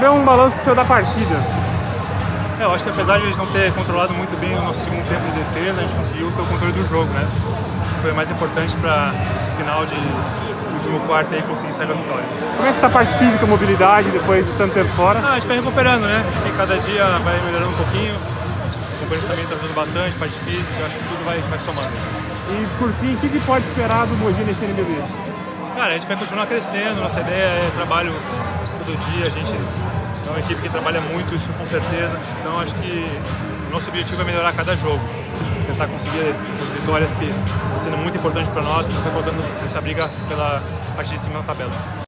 Dê um balanço seu da partida. É, eu acho que apesar de a gente não ter controlado muito bem o nosso segundo tempo de defesa, a gente conseguiu ter o controle do jogo, né? Foi mais importante para esse final de último quarto aí conseguir sair da vitória. Como é que está a parte física, mobilidade, depois de tanto tempo fora? Ah, a gente vai recuperando, né? Acho que cada dia vai melhorando um pouquinho. O companheiro também está ajudando bastante, parte física, acho que tudo vai, vai somando. E por fim, o que, que pode esperar do Mogi nesse NBB? Cara, a gente vai continuar crescendo, nossa ideia é trabalho todo dia, a gente é uma equipe que trabalha muito, isso com certeza. Então acho que o nosso objetivo é melhorar cada jogo. Tentar conseguir as vitórias que estão sendo muito importantes para nós, que estão colocando essa briga pela parte de cima da tabela.